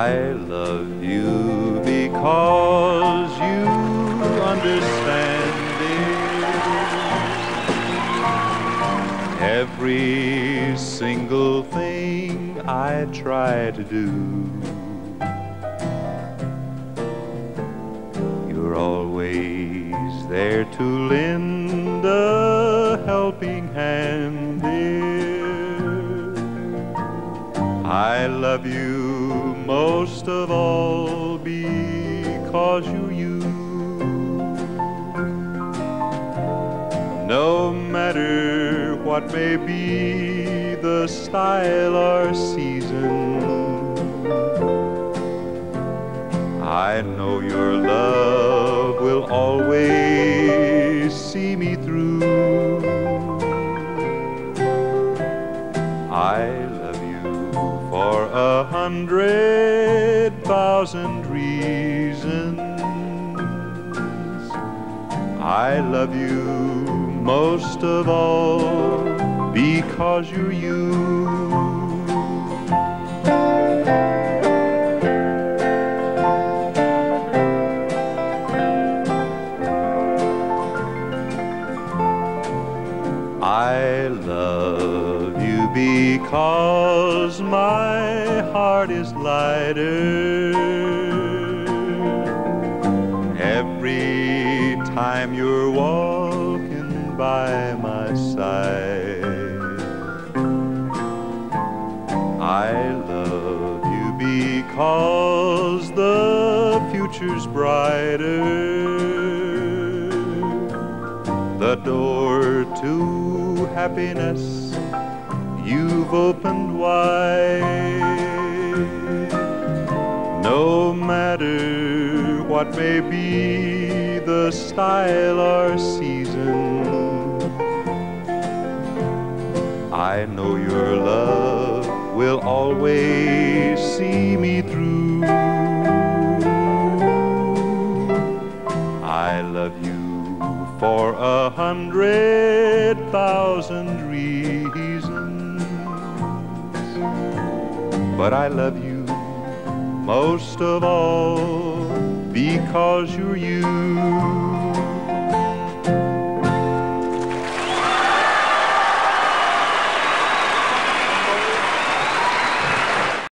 I love you because you understand it. Every single thing I try to do, you're always there to lend a helping hand, I love you most of all because you you. No matter what may be the style or season I know your love will always see me hundred thousand reasons. I love you most of all because you're you. I love because my heart is lighter every time you're walking by my side. I love you because the future's brighter. The door to happiness you've opened wide. No matter what may be the style or season, I know your love will always see me through. I love you for a hundred thousand reasons. But I love you most of all because you're you.